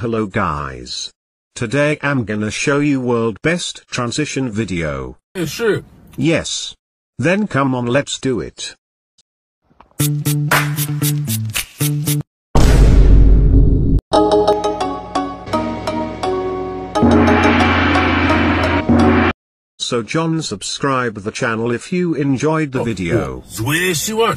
Hello guys. Today I'm gonna show you world best transition video. 也是 Yes. Then come on let's do it. So John subscribe the channel if you enjoyed the oh, video. Oh, 我也希望